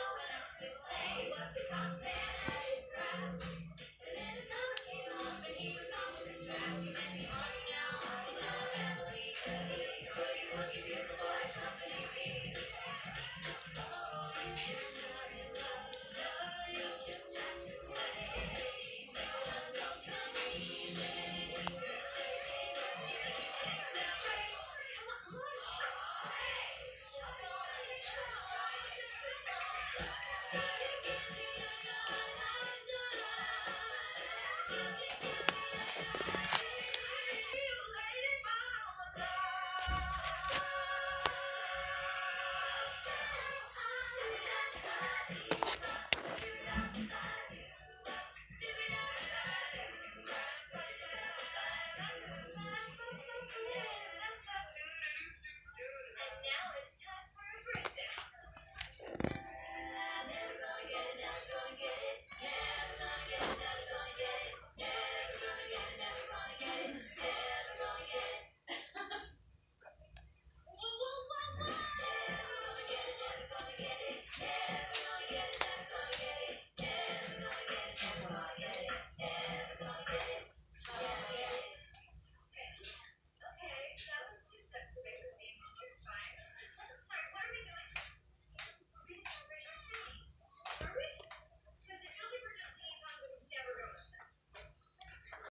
know what else to play, but the top man at his.